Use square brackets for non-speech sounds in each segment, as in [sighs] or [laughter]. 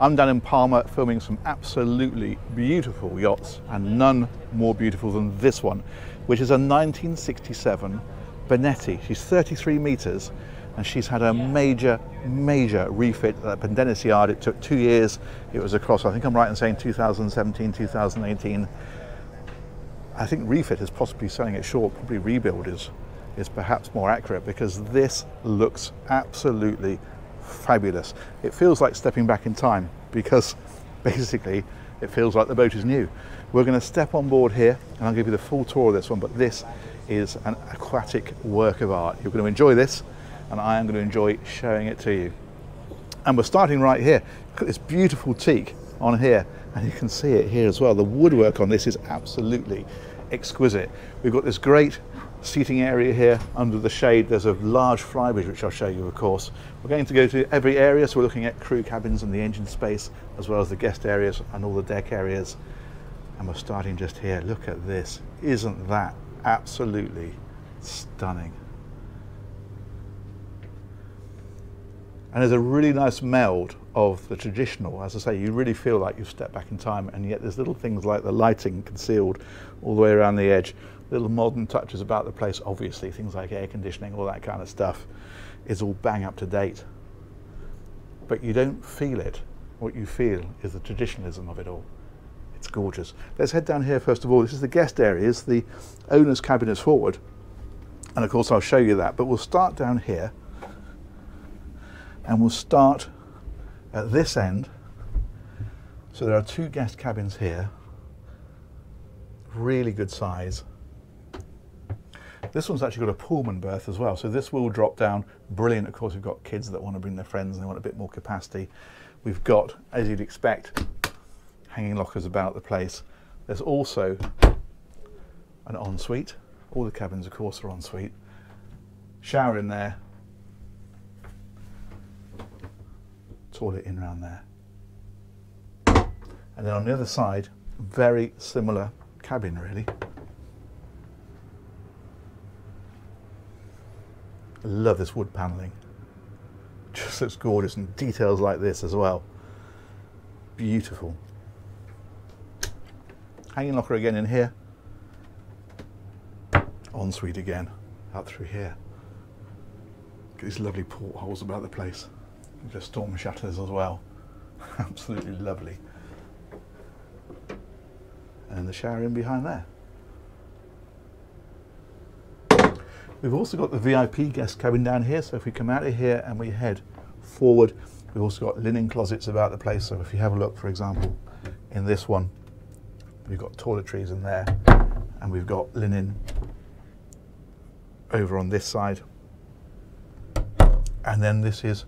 I'm down in Palma filming some absolutely beautiful yachts and none more beautiful than this one, which is a 1967 Benetti. She's 33 meters and she's had a major, major refit at the Pendennis Yard. It took two years. It was across, I think I'm right in saying 2017, 2018. I think refit is possibly selling it short, probably rebuild is, is perhaps more accurate because this looks absolutely fabulous. It feels like stepping back in time because [laughs] basically it feels like the boat is new. We're going to step on board here and I'll give you the full tour of this one, but this is an aquatic work of art. You're going to enjoy this and I am going to enjoy showing it to you. And we're starting right here. Look at this beautiful teak on here and you can see it here as well. The woodwork on this is absolutely exquisite. We've got this great seating area here under the shade. There's a large flybridge which I'll show you of course. We're going to go to every area so we're looking at crew cabins and the engine space as well as the guest areas and all the deck areas. And we're starting just here. Look at this. Isn't that absolutely stunning? And there's a really nice meld of the traditional. As I say, you really feel like you've stepped back in time, and yet there's little things like the lighting concealed all the way around the edge, little modern touches about the place, obviously, things like air conditioning, all that kind of stuff is all bang up to date. But you don't feel it. What you feel is the traditionalism of it all. It's gorgeous. Let's head down here first of all. This is the guest areas. The owner's cabin is forward. And of course I'll show you that. But we'll start down here and we'll start at this end. So there are two guest cabins here, really good size. This one's actually got a Pullman berth as well, so this will drop down. Brilliant, of course, we've got kids that want to bring their friends and they want a bit more capacity. We've got, as you'd expect, hanging lockers about the place. There's also an ensuite. All the cabins, of course, are ensuite. Shower in there, toilet in around there. And then on the other side, very similar cabin really. I love this wood panelling. Just looks gorgeous and details like this as well. Beautiful. Hanging locker again in here. Ensuite again, out through here. At these lovely portholes about the place. Just storm shutters as well. [laughs] Absolutely lovely. And the shower in behind there. We've also got the VIP guest cabin down here, so if we come out of here and we head forward, we've also got linen closets about the place. So if you have a look, for example, in this one, we've got toiletries in there, and we've got linen over on this side. And then this is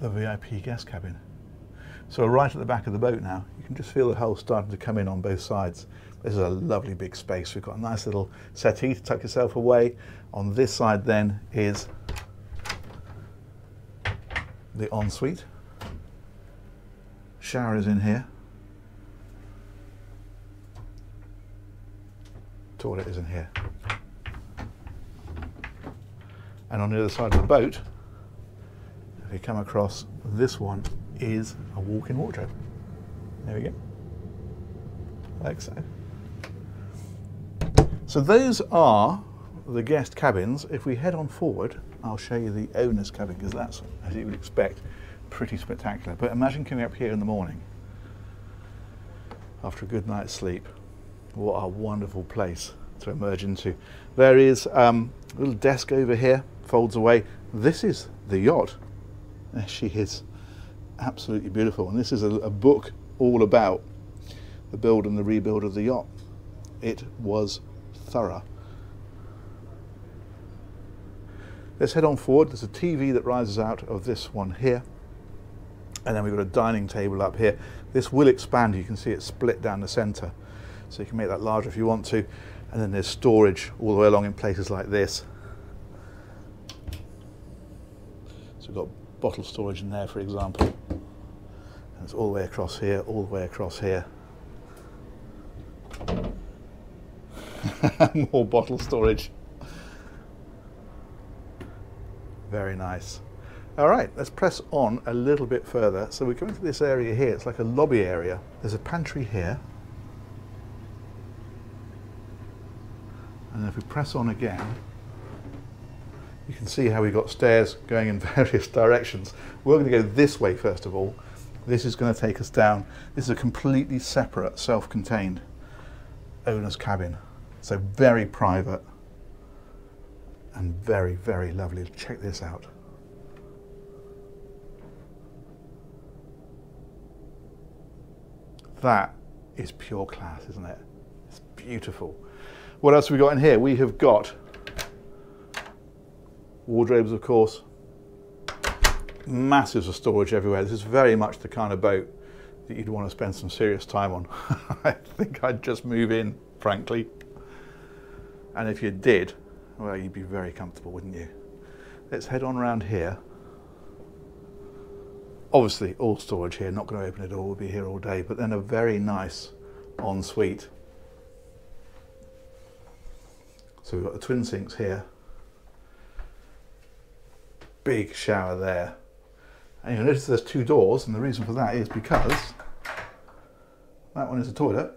the VIP guest cabin. So right at the back of the boat now, you can just feel the hull starting to come in on both sides. This is a lovely big space. We've got a nice little settee to tuck yourself away. On this side then is the ensuite. Shower is in here. Toilet is in here. And on the other side of the boat, if you come across this one is a walk-in wardrobe. There we go. Like so. So those are the guest cabins. If we head on forward, I'll show you the owner's cabin because that's, as you would expect, pretty spectacular. But imagine coming up here in the morning after a good night's sleep. What a wonderful place to emerge into. There is um, a little desk over here, folds away. This is the yacht. There she is. Absolutely beautiful. And this is a, a book all about the build and the rebuild of the yacht. It was thorough. Let's head on forward. There's a TV that rises out of this one here. And then we've got a dining table up here. This will expand. You can see it split down the center. So you can make that larger if you want to. And then there's storage all the way along in places like this. So we've got bottle storage in there, for example. It's all the way across here, all the way across here. [laughs] More bottle storage. Very nice. All right, let's press on a little bit further. So we come into this area here. It's like a lobby area. There's a pantry here. And if we press on again, you can see how we've got stairs going in [laughs] various directions. We're going to go this way first of all. This is going to take us down. This is a completely separate, self-contained owner's cabin. So very private and very, very lovely. Check this out. That is pure class, isn't it? It's beautiful. What else have we got in here? We have got wardrobes, of course, masses of storage everywhere. This is very much the kind of boat that you'd want to spend some serious time on. [laughs] I think I'd just move in, frankly. And if you did, well, you'd be very comfortable, wouldn't you? Let's head on around here. Obviously, all storage here, not going to open it all, we'll be here all day, but then a very nice ensuite. So we've got the twin sinks here, big shower there. And you'll notice there's two doors, and the reason for that is because that one is a toilet.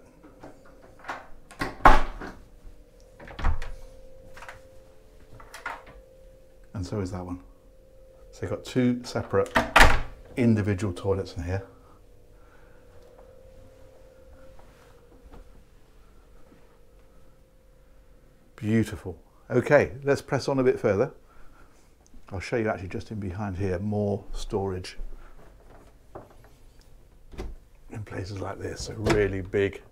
And so is that one. So you've got two separate individual toilets in here. Beautiful. Okay, let's press on a bit further. I'll show you actually just in behind here more storage in places like this. So really big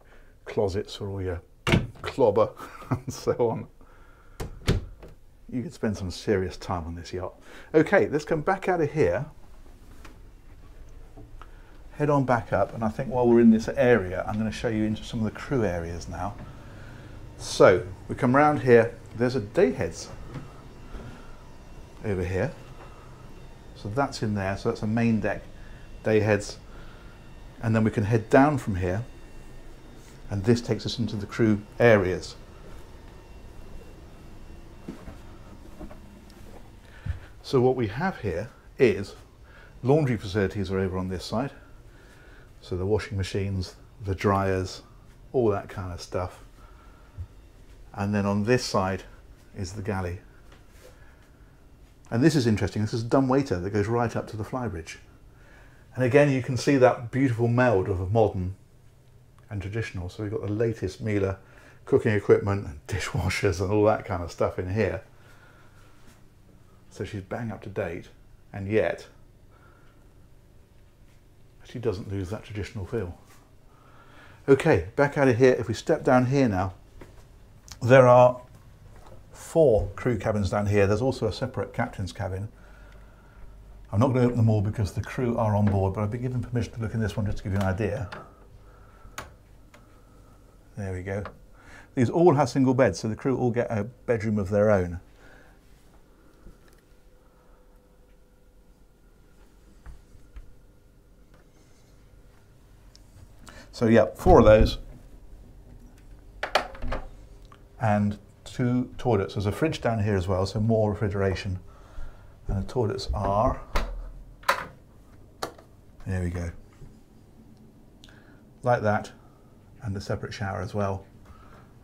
closets for all your clobber [laughs] and so on. You could spend some serious time on this yacht. Okay, let's come back out of here. Head on back up, and I think while we're in this area, I'm going to show you into some of the crew areas now. So, we come round here, there's a day heads over here. So that's in there, so that's a main deck, day heads. And then we can head down from here, and this takes us into the crew areas. So what we have here is laundry facilities are over on this side. So the washing machines, the dryers, all that kind of stuff. And then on this side is the galley. And this is interesting. This is a dumbwaiter that goes right up to the flybridge. And again, you can see that beautiful meld of modern and traditional. So we've got the latest Miele cooking equipment and dishwashers and all that kind of stuff in here. So she's bang up to date, and yet she doesn't lose that traditional feel. Okay, back out of here. If we step down here now, there are four crew cabins down here. There's also a separate captain's cabin. I'm not going to open them all because the crew are on board, but I've been given permission to look in this one just to give you an idea. There we go. These all have single beds, so the crew all get a bedroom of their own. So yeah, four of those. And two toilets. There's a fridge down here as well, so more refrigeration. And the toilets are, there we go. Like that, and a separate shower as well.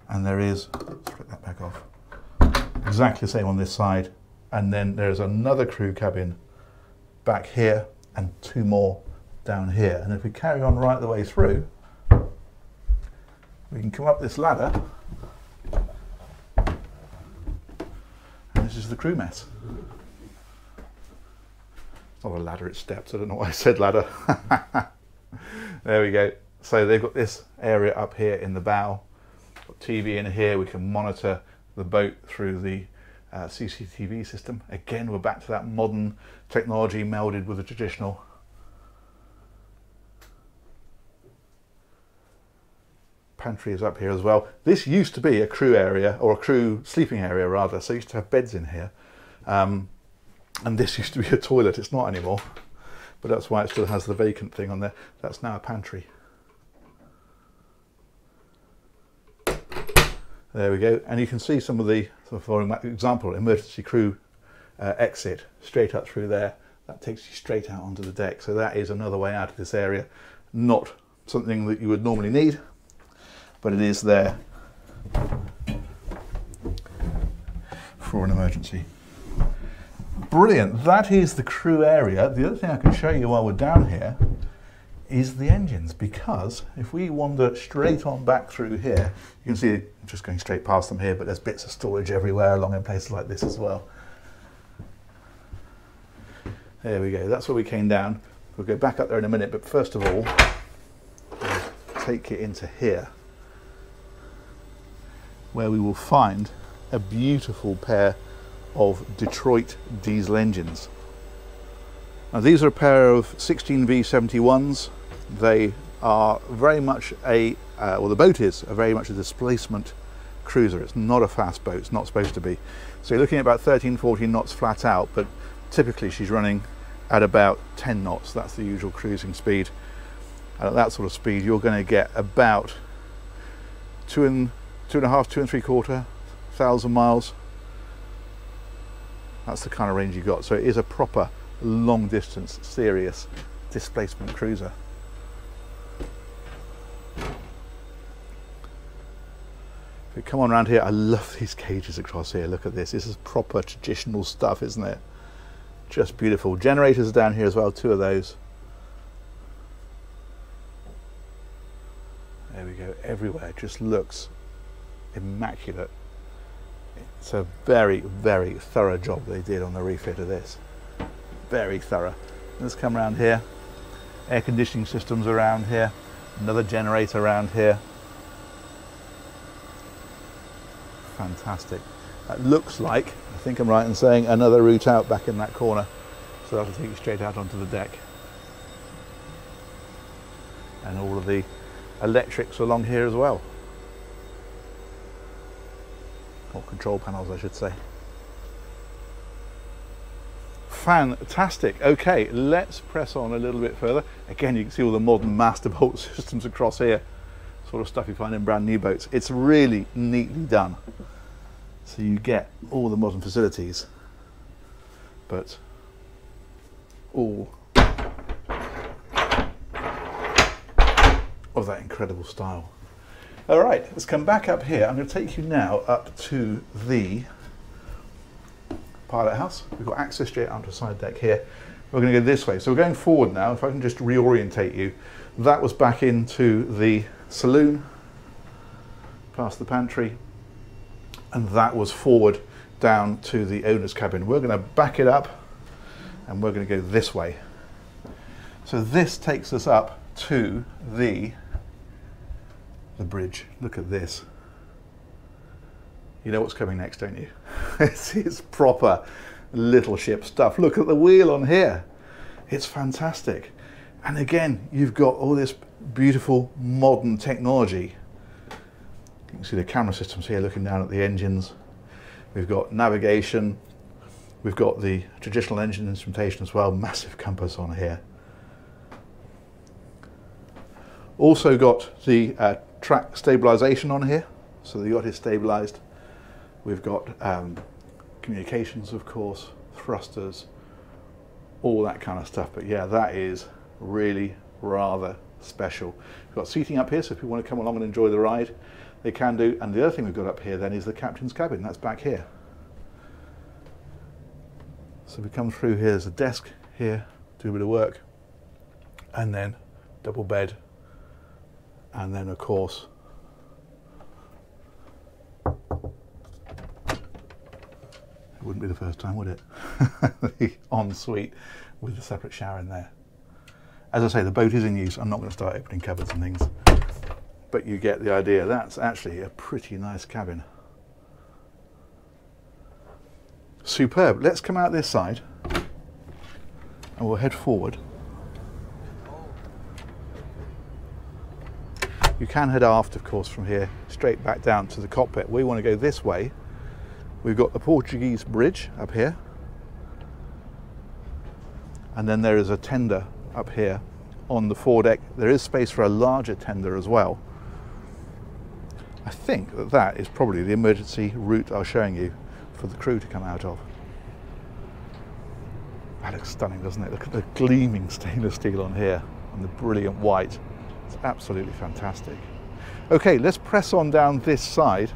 And there is, flip that back off, exactly the same on this side. And then there's another crew cabin back here and two more down here. And if we carry on right the way through, we can come up this ladder and is the crew mess. It's not a ladder, it's steps. I don't know why I said ladder. [laughs] there we go. So they've got this area up here in the bow. Got TV in here. We can monitor the boat through the uh, CCTV system. Again, we're back to that modern technology melded with the traditional. Pantry is up here as well. This used to be a crew area, or a crew sleeping area rather, so used to have beds in here. Um, and this [laughs] used to be a toilet, it's not anymore. But that's why it still has the vacant thing on there. That's now a pantry. There we go. And you can see some of the, for example, emergency crew uh, exit straight up through there. that takes you straight out onto the deck. So that is another way out of this area. Not something that you would normally need, but it is there for an emergency. Brilliant. That is the crew area. The other thing I can show you while we're down here is the engines because if we wander straight on back through here, you can see just going straight past them here, but there's bits of storage everywhere along in places like this as well. There we go, that's where we came down. We'll go back up there in a minute, but first of all, take it into here, where we will find a beautiful pair of Detroit diesel engines. Now these are a pair of 16V71s. They are very much a, uh, well the boat is a very much a displacement cruiser. It's not a fast boat, it's not supposed to be. So you're looking at about 13, 14 knots flat out, but typically she's running at about 10 knots. That's the usual cruising speed. And at that sort of speed, you're going to get about two and two and a half, two and three quarter thousand miles. That's the kind of range you got. So it is a proper long distance, serious displacement cruiser. If we come on around here, I love these cages across here. Look at this. This is proper traditional stuff, isn't it? Just beautiful. Generators down here as well, two of those. There we go, everywhere. Just looks immaculate. It's a very, very thorough job they did on the refit of this. Very thorough. Let's come around here. Air conditioning systems around here. Another generator around here. Fantastic. That looks like, I think I'm right in saying, another route out back in that corner. So that'll take you straight out onto the deck. And all of the electrics along here as well. Or control panels, I should say. Fantastic. Okay, let's press on a little bit further. Again, you can see all the modern Mastervolt [laughs] systems across here. Sort of stuff you find in brand new boats. It's really neatly done. So you get all the modern facilities, but all of that incredible style. All right, let's come back up here. I'm going to take you now up to the pilot house. We've got access straight onto the side deck here. We're going to go this way. So we're going forward now. If I can just reorientate you, that was back into the saloon, past the pantry, and that was forward down to the owner's cabin. We're going to back it up and we're going to go this way. So this takes us up to the, the bridge. Look at this. You know what's coming next, don't you? [laughs] it's, it's proper little ship stuff. Look at the wheel on here. It's fantastic. And again, you've got all this beautiful modern technology you can see the camera systems here looking down at the engines. We've got navigation. We've got the traditional engine instrumentation as well. Massive compass on here. Also got the uh, track stabilization on here. So the yacht is stabilized. We've got um, communications, of course, thrusters, all that kind of stuff. But yeah, that is really rather special. We've got seating up here, so if you want to come along and enjoy the ride, they can do. And the other thing we've got up here then is the captain's cabin. That's back here. So we come through here, there's a desk here, do a bit of work, and then double bed, and then of course it wouldn't be the first time, would it? [laughs] the ensuite with a separate shower in there. As I say, the boat is in use. I'm not going to start opening cupboards and things but you get the idea. That's actually a pretty nice cabin. Superb. Let's come out this side and we'll head forward. You can head aft, of course, from here straight back down to the cockpit. We want to go this way. We've got the Portuguese bridge up here. And then there is a tender up here on the foredeck. There is space for a larger tender as well. I think that that is probably the emergency route I was showing you for the crew to come out of. That looks stunning, doesn't it? Look at the gleaming stainless steel on here and the brilliant white. It's absolutely fantastic. Okay, let's press on down this side.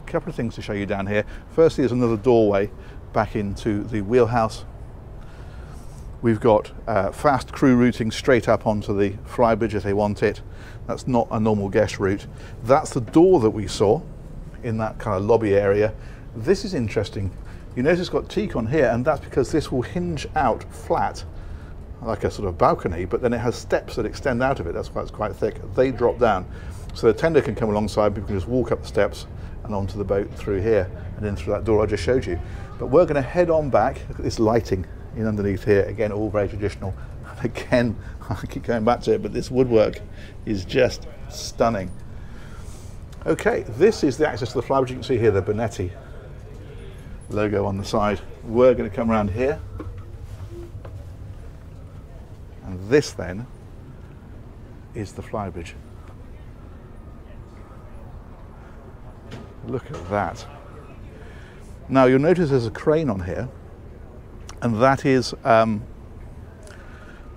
A couple of things to show you down here. Firstly, there's another doorway back into the wheelhouse. We've got uh, fast crew routing straight up onto the flybridge if they want it. That's not a normal guest route. That's the door that we saw in that kind of lobby area. This is interesting. You notice it's got teak on here, and that's because this will hinge out flat like a sort of balcony, but then it has steps that extend out of it. That's why it's quite thick. They drop down. So the tender can come alongside, people can just walk up the steps and onto the boat through here and in through that door I just showed you. But we're going to head on back. Look at this lighting in underneath here. Again, all very traditional. And [laughs] Again, [laughs] I keep going back to it, but this woodwork is just stunning. Okay, this is the access to the flybridge. You can see here the Benetti logo on the side. We're going to come around here. This then is the flybridge. Look at that. Now you'll notice there's a crane on here and that is um,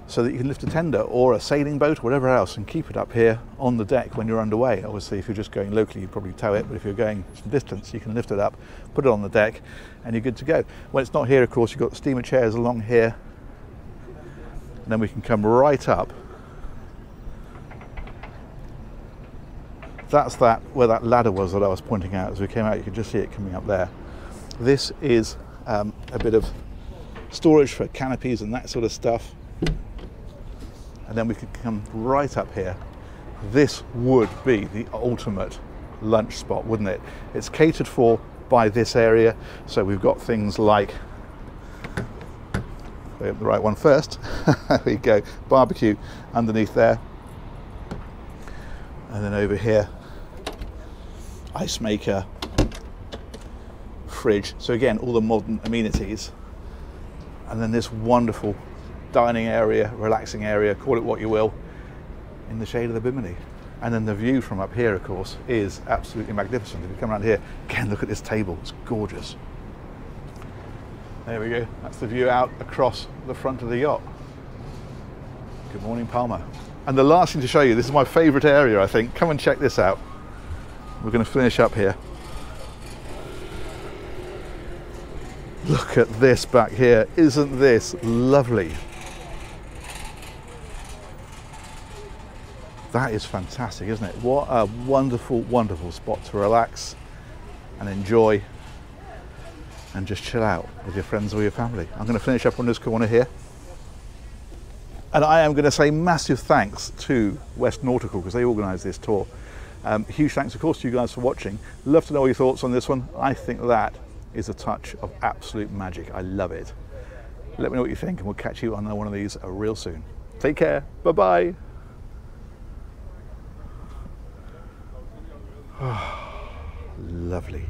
so that you can lift a tender or a sailing boat or whatever else and keep it up here on the deck when you're underway. Obviously, if you're just going locally, you probably tow it, but if you're going some distance, you can lift it up, put it on the deck, and you're good to go. When it's not here, of course, you've got steamer chairs along here, then we can come right up. That's that where that ladder was that I was pointing out as we came out. You can just see it coming up there. This is um, a bit of storage for canopies and that sort of stuff. And then we could come right up here. This would be the ultimate lunch spot, wouldn't it? It's catered for by this area. So we've got things like, the right one first. [laughs] there we go, barbecue underneath there. And then over here, ice maker, fridge. So again, all the modern amenities and then this wonderful dining area, relaxing area, call it what you will, in the shade of the Bimini. And then the view from up here, of course, is absolutely magnificent. If you come around here, again, look at this table, it's gorgeous. There we go, that's the view out across the front of the yacht. Good morning, Palma. And the last thing to show you, this is my favorite area, I think. Come and check this out. We're going to finish up here. Look at this back here. Isn't this lovely? That is fantastic, isn't it? What a wonderful, wonderful spot to relax and enjoy and just chill out with your friends or your family. I'm going to finish up on this corner here. And I am going to say massive thanks to West Nautical because they organised this tour. Um, huge thanks, of course, to you guys for watching. Love to know your thoughts on this one. I think that is a touch of absolute magic. I love it. Let me know what you think, and we'll catch you on one of these real soon. Take care. Bye bye. [sighs] Lovely.